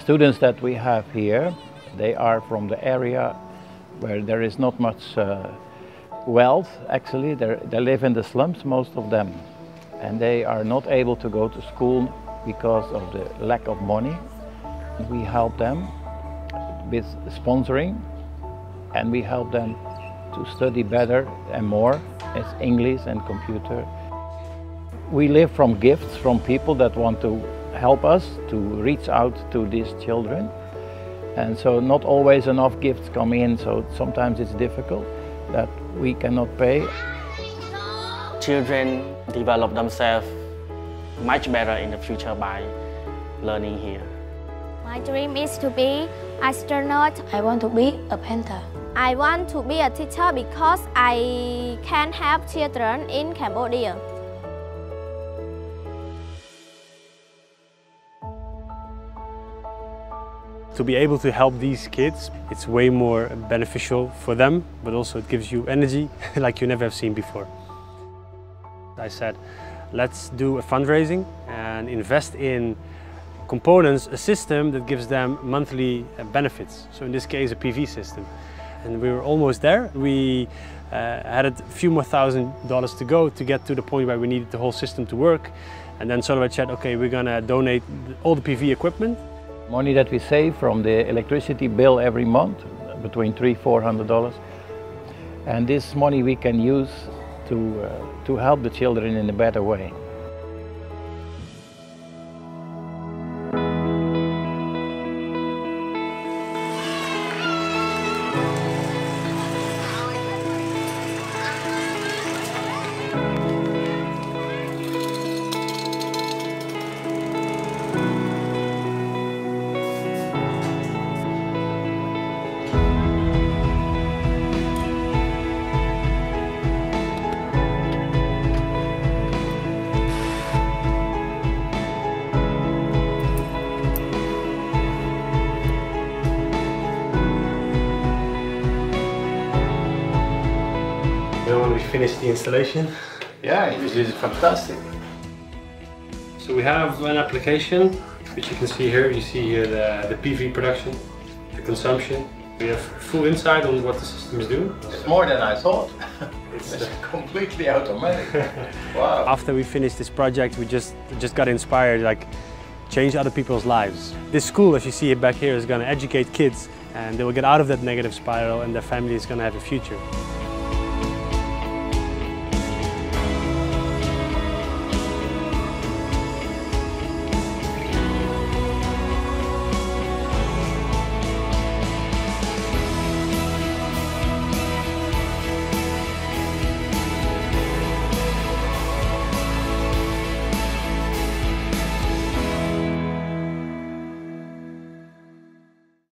students that we have here, they are from the area where there is not much uh, wealth, actually. They're, they live in the slums, most of them. And they are not able to go to school because of the lack of money. We help them with sponsoring and we help them to study better and more as English and computer. We live from gifts from people that want to help us to reach out to these children. And so not always enough gifts come in, so sometimes it's difficult that we cannot pay. Children develop themselves much better in the future by learning here. My dream is to be astronaut. I want to be a painter. I want to be a teacher because I can help children in Cambodia. To be able to help these kids, it's way more beneficial for them, but also it gives you energy like you never have seen before. I said, let's do a fundraising and invest in components, a system that gives them monthly uh, benefits. So in this case, a PV system. And we were almost there. We uh, had a few more thousand dollars to go to get to the point where we needed the whole system to work. And then SolarEdge said, okay, we're gonna donate all the PV equipment Money that we save from the electricity bill every month, between three, four hundred dollars. And this money we can use to, uh, to help the children in a better way. Then when we finish the installation. Yeah, this is fantastic. So we have an application, which you can see here. You see here the, the PV production, the consumption. We have full insight on what the system is doing. It's more than I thought. It's, It's completely automatic. wow. After we finished this project, we just just got inspired, like change other people's lives. This school, as you see it back here, is going to educate kids and they will get out of that negative spiral and their family is going to have a future.